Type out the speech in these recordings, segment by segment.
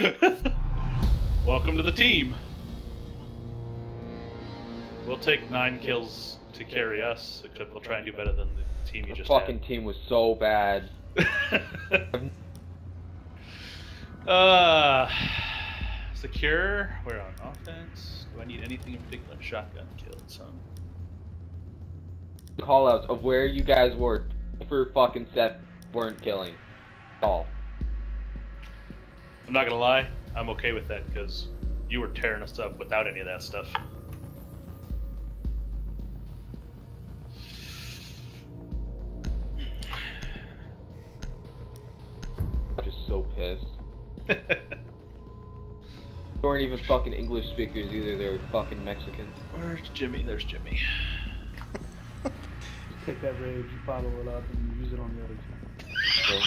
Welcome to the team. We'll take nine kills to carry us, except we'll try and do better than the team you The just fucking team was so bad. had. uh, secure. We're on offense. Do I need anything in particular? Shotgun killed some. Callouts of where you guys were for fucking set weren't killing. All. I'm not gonna lie, I'm okay with that because you were tearing us up without any of that stuff. I'm just so pissed. They weren't even fucking English speakers either. They were fucking Mexicans. Where's Jimmy? There's Jimmy. Take that rage, you bottle it up, and use it on the other team. So we're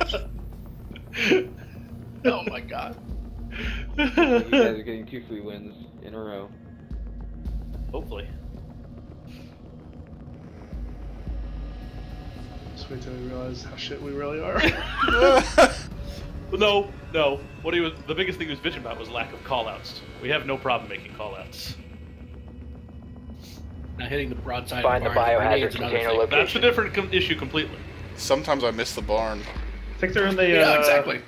gonna do. oh my god. You guys are getting two free wins in a row. Hopefully. Just wait till we realize how shit we really are. No, no. What he was the biggest thing he was bitching about was lack of callouts. We have no problem making callouts. Now hitting the broadside Find of the barn, biohazard grenades and container location. That's a different com- issue completely. Sometimes I miss the barn. I think they're in the. Yeah, uh, exactly.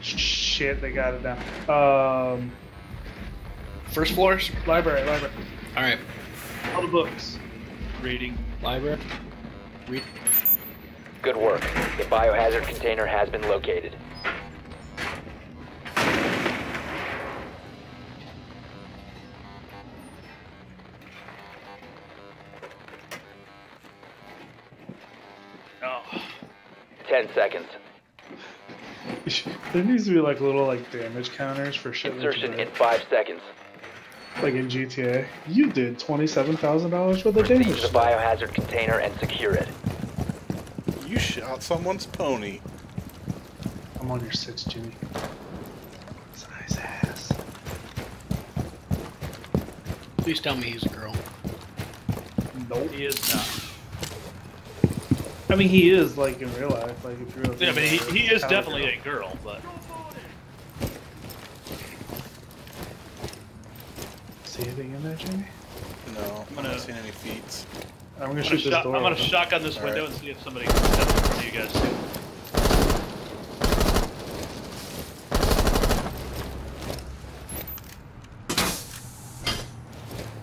Shit, they got it down. Um, First floors. library, library. All right. All the books. Reading. Library. Read. Good work. The biohazard container has been located. There needs to be like little like damage counters for shit. Insertion that. in five seconds. Like in GTA, you did twenty-seven thousand dollars worth of Proceed damage. to the biohazard container and secure it. You shot someone's pony. I'm on your six, Jimmy. It's a nice ass. Please tell me he's a girl. Nope. He is not. I mean, he is like in real life. Like if you're. Yeah, but he, he is definitely a girl, but See anything in there, Jamie? No, I'm gonna- not seeing any feet. I'm gonna I'm shoot gonna, this door. I'm gonna open. shotgun this All window right. and see if somebody steps in front you guys too.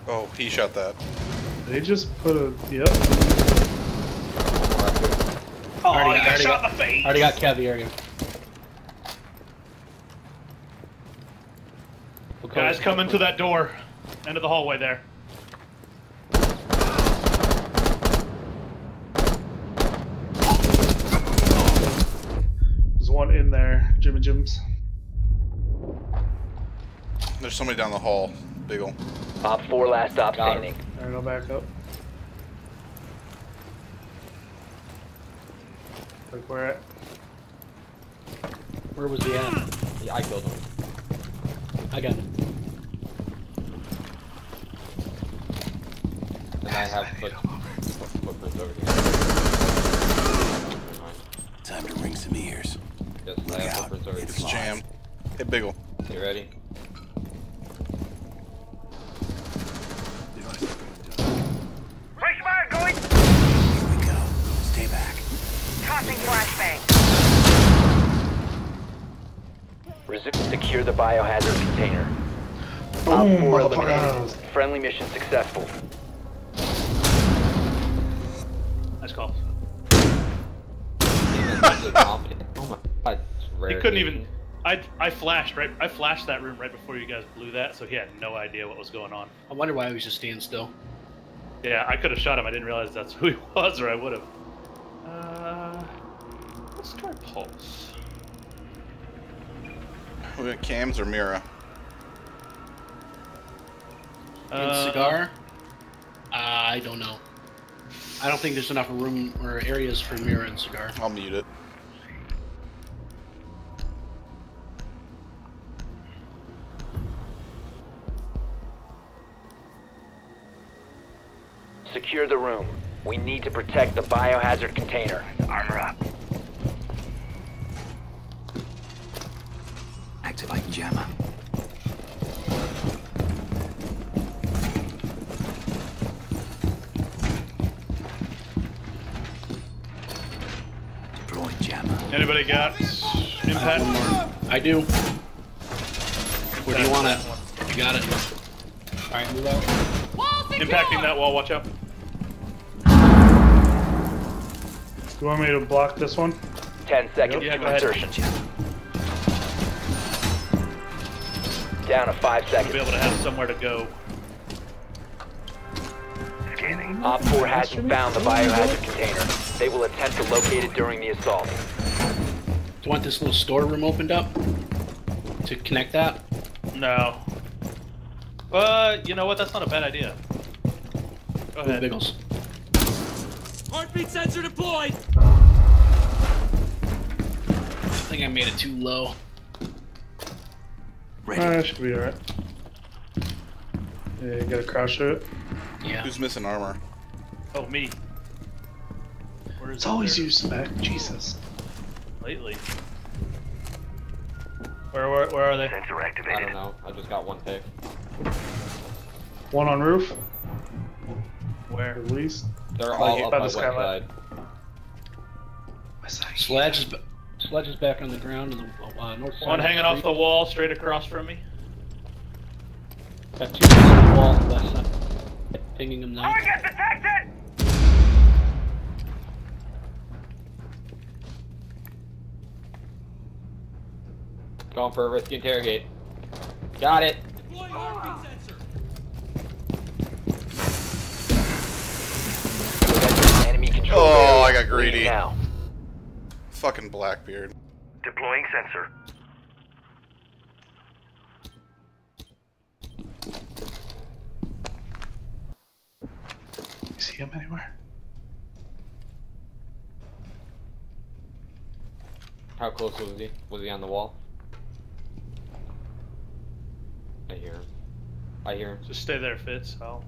Oh, he shot that. They just put a yep. Oh, Already- you got already shot got- in the face! Already got Kev the area. Guys, come into that door. End of the hallway there. There's one in there, Jimmy Jim's. There's somebody down the hall. Big ol'. Op 4 last stop standing. Alright, I'll back up. Like where at? Where was he at? Yeah, I killed him. I got him. And I have foot, footprints over here. Time to ring some ears. Yes, I have footprints over It's here. jammed. Hey, Biggle. You ready? The biohazard container. Boom, Op 4 eliminated. Friendly mission successful. Nice call. I'm so confident. Oh my god. He couldn't even. I, I flashed right. I flashed that room right before you guys blew that, so he had no idea what was going on. I wonder why he was just standing still. Yeah, I could have shot him. I didn't realize that's who he was, or I would have. Uh, let's try pulse. We got cams or Mira? Uh, cigar? I don't know. I don't think there's enough room or areas for Mira and cigar. I'll mute it. Secure the room. We need to protect the biohazard container. Armor up. JAMA. Deploying jammer. Anybody got impact? I do. Where do you want it? You got it. Alright, move out. Impacting that wall, watch out. Do You want me to block this one? Ten seconds Yeah, to go insertion. Down to five To be able to have somewhere to go. Scanning. Op 4 hasn't found the biohazard container. They will attempt to locate it during the assault. Do you want this little storeroom opened up? To connect that? No. But you know what? That's not a bad idea. Go Move ahead. Biggles. Heartbeat sensor deployed. I think I made it too low. Ready. Uh, should be alright. Yeah, you gotta crouch through it. Yeah. Who's missing armor? Oh, me. Where is It's it always there? you, Spec. Jesus. lately. Where, where, where are they? I don't know. I just got one pick. One on roof, Where? at least. They're Like, all up by my the west skylight. side. Sledge is, ba- Sledge is back on the ground on the uh, north side. One of hanging the off the wall, straight across from me. Got two on the wall left side. Pinging him now. Target detected! Going for a risky interrogate. Got it. Deploying heartbeat sensor. Enemy control Oh, I got greedy. Now. Fucking Blackbeard. Deploying sensor. You see him anywhere? How close was he? Was he on the wall? I hear him. I hear him. Just stay there, Fitz. I'll.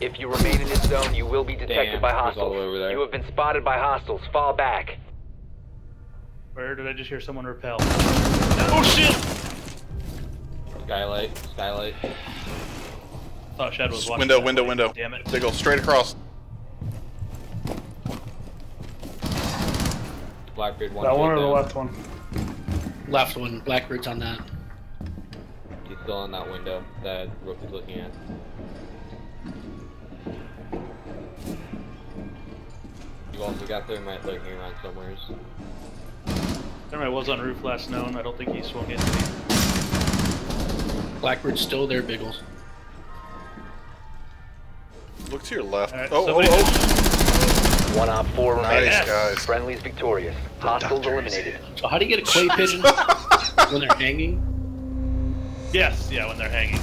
If you remain in this zone, you will be detected Damn, by he all hostiles. the way over there. You have been spotted by hostiles. Fall back. Where did I just hear someone repel? Oh shit! Skylight. Skylight. Thought Shad was watching. Window, that window, way. window. Damn it. They go straight across. Blackbeard one. That one shot or the left one? Left one. Blackbeard's on that. He's still in that window that Rook is looking at. You also got Thermite lurking around somewhere. Thermite was on roof last known. I don't think he swung into me. Blackbeard's still there, Biggles. Look to your left. Alright, oh, oh, oh. One op four remaining. Nice, guys. Friendly's victorious. Hostiles eliminated. So how do you get a clay pigeon when they're hanging? Yes, yeah, when they're hanging.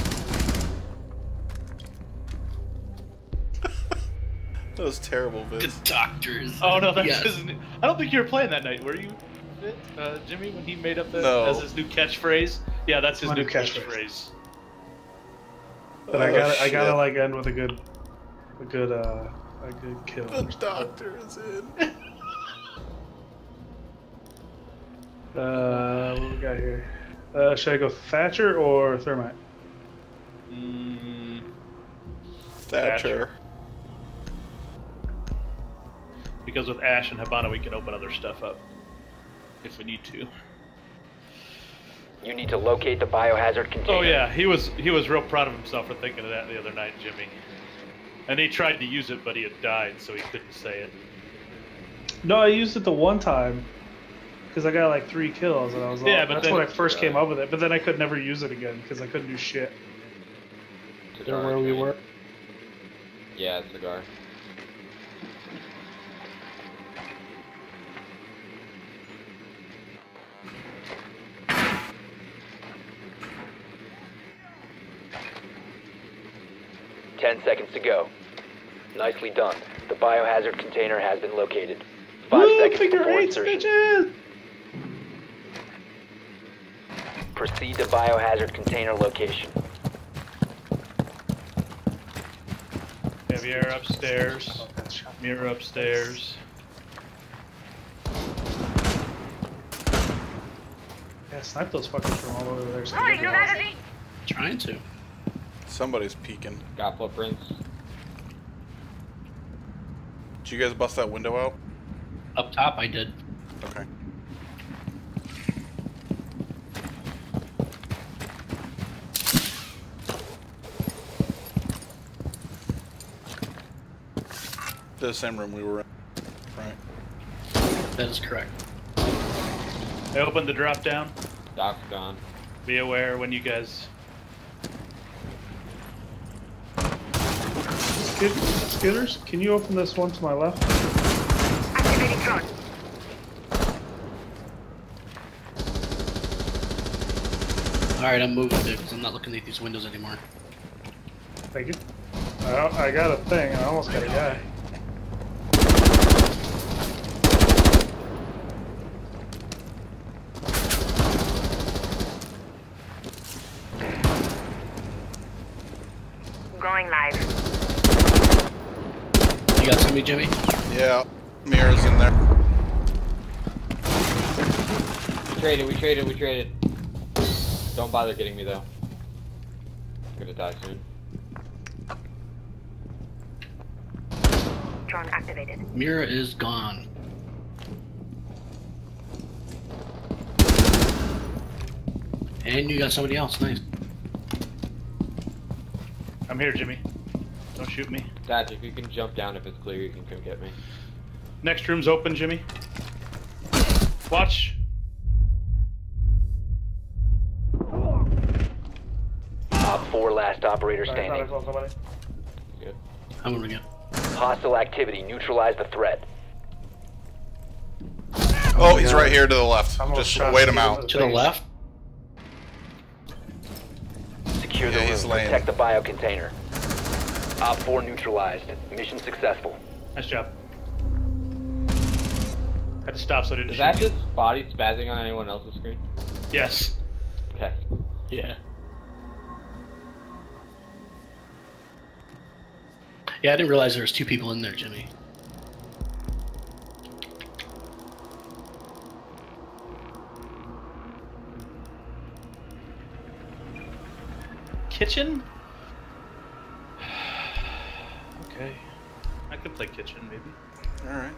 That was terrible, The Viz. doctors. Oh no, that's Yes. his. new- I don't think you were playing that night, were you, uh, Jimmy? When he made up that No. as his new catchphrase? Yeah, that's his My new new catchphrase. catchphrase. But I Oh, gotta, I gotta like end with a good, a good, uh, a good kill. The doctor is in. Uh, what we got here? Uh, should I go Thatcher or Thermite? Mm, Thatcher. Because with Ash and Hibana, we can open other stuff up if we need to. You need to locate the biohazard oh, container. Oh yeah, he was he was real proud of himself for thinking of that the other night, Jimmy. And he tried to use it, but he had died, so he couldn't say it. No, I used it the one time because I got like three kills, and I was like, Yeah, like, but that's then- when I first uh, came up with it. But then I could never use it again because I couldn't do shit. They're where we were. Yeah, cigar. Ten seconds to go. Nicely done. The biohazard container has been located. Five Woo, seconds figure before insertion. bitches! Proceed to biohazard container location. Yeah, Javier upstairs. Mira upstairs. Yeah, snipe those fuckers from all over there. so they Loading get new lost. Trying to. Somebody's peeking. Got footprints. Did you guys bust that window out? Up top, I did. Okay. The same room we were in. Right. That is correct. I opened the drop down. Doc's gone. Be aware when you guys. Skid, Skitters, can you open this one to my left? Activating drone. Alright, I'm moving, dude, because I'm not looking at these windows anymore. Thank you. I, I got a thing. I almost got a guy. Going live. You got somebody, Jimmy? Yeah. Mira's in there. We traded, we traded, we traded. Don't bother getting me though. I'm gonna die soon. Drone activated. Mira is gone. And you got somebody else, nice. I'm here, Jimmy. Don't shoot me. Dad, if you can jump down if it's clear, you can come get me. Next room's open, Jimmy. Watch. Op 4 last operator Sorry, I thought I standing. saw. Good. I'm gonna get. Hostile activity. Neutralize the threat. Oh, he's right here to the left. I'm Just wait him out. To the left? Secure the Yeah, he's room. laying. Protect the bio container. Op 4 neutralized. Mission successful. Nice job. Had to stop so I didn't Is shoot that you. just body spazzing on anyone else's screen? Yes. Okay. Yeah. Yeah, I didn't realize there was two people in there, Jimmy. Kitchen? Okay. I could play kitchen, maybe. Alright.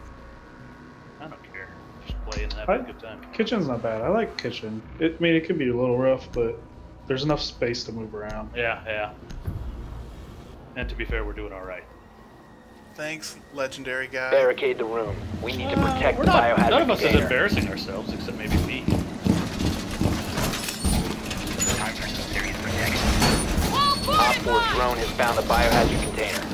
I don't care. Just play and have I- a good time. Kitchen's not bad. I like kitchen. It, I mean, it can be a little rough, but there's enough space to move around. Yeah, yeah. And to be fair, we're doing all right. Thanks, legendary guy. Barricade the room. We need to Uh, protect we're the not, biohazard none of us is embarrassing ourselves, except maybe me. Op 4 drone has found the biohazard container.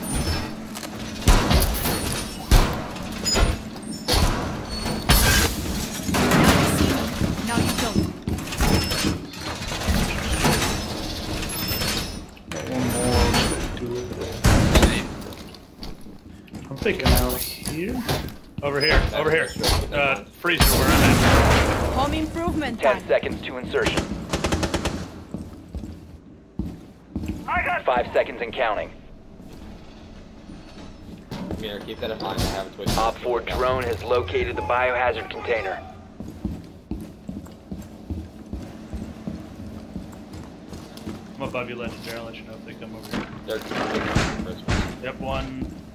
Now you don't. Got one more to do it. I'm thinking out here. Over here, over here. Uh, freezer, where I'm at. Home improvement 10 seconds to insertion. I got 5 seconds and counting. Mirror, keep that in mind. I have a twitch. Op 4 drone has located the biohazard container. I'm above you, legendary. I'll let you know if they come over here. They're first. Yep, one.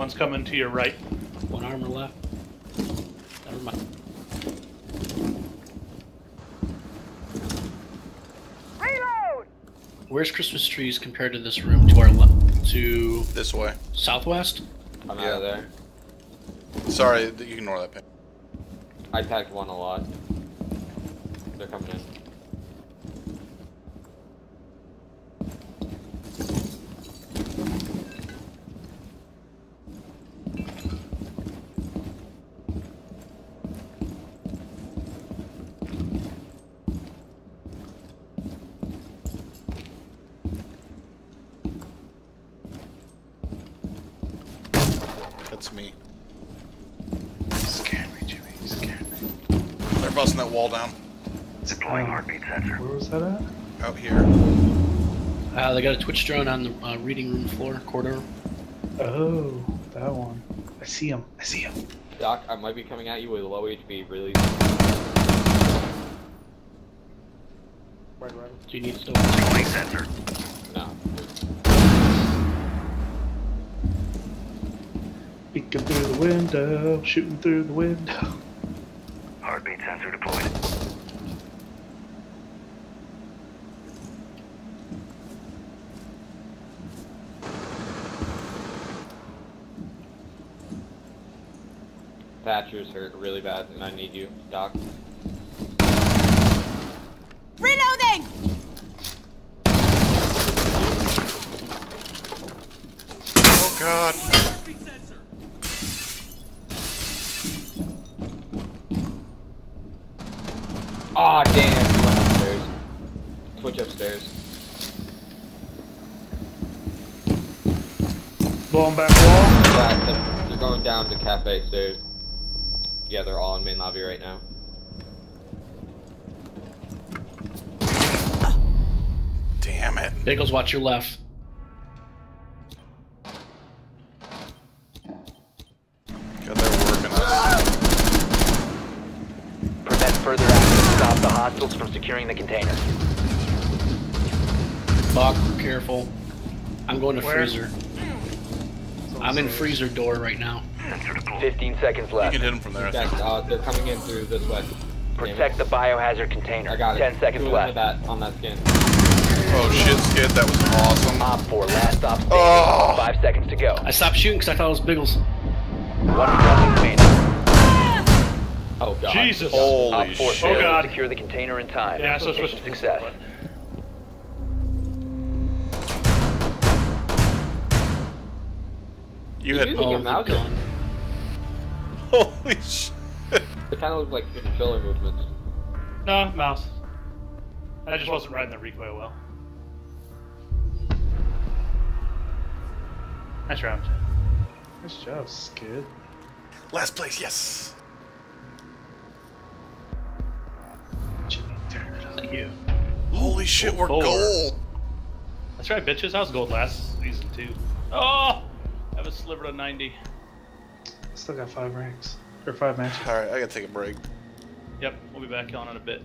One's coming to your right. One armor left. Never mind. reload. Where's Christmas trees compared to this room? To our left? To This way. southwest? I'm Yeah. out of there. Sorry, you ignore that ping. I packed one a lot. They're coming in. That's me. Scan me, Jimmy. Scan me. They're busting that wall down. Deploying Um, heartbeat sensor. Where was that at? Out here. Uh, they got a Twitch drone on the uh, reading room floor, corridor. Oh, that one. I see him. I see him. Doc, I might be coming at you with low HP, really. Right, right. Do you need still? No. Peeking through the window, shooting through the window. Heartbeat sensor deployed. Thatcher's hurt really bad, and I need you, Doc. Reloading! Oh god. Heartbeat sensor. Aw, damn, went upstairs. Switch upstairs. Blowing back wall. Yeah, they're- they're going down to cafe stairs. Yeah, they're all in main lobby right now. Damn it. Bagels, watch your left. God, they're working on Prevent further action. Stop the hostiles from securing the container. Buck, careful. I'm going to Where? freezer. I'm in freezer door right now. 15 seconds it. You can hit them from there, I think. uh, they're coming in through this way. Protect the biohazard container. I got it. 10 seconds Two left. that on that skin. Oh shit, skid, that was awesome. Op 4, last stop standing. Oh. 5 seconds to go. I stopped shooting because I thought it was Biggles. One friendly remaining. Oh god. Jesus. Op 4 shit. failed to God. secure the container in time. Yeah, so Mission switch You You're had. using Oh, your the mouse. gun. Holy shit. It kind of look like controller movements. No, mouse. I just wasn't riding the recoil well. Nice round. Nice job, Skid. Last place, yes. Jimmy, turn it up. Thank you. Holy shit, we're Forward. gold. That's right, bitches. I was gold last season too. Oh, I have a sliver to 90. Still got five ranks. Or five matches. Alright, I gotta take a break. Yep, we'll be back on in a bit.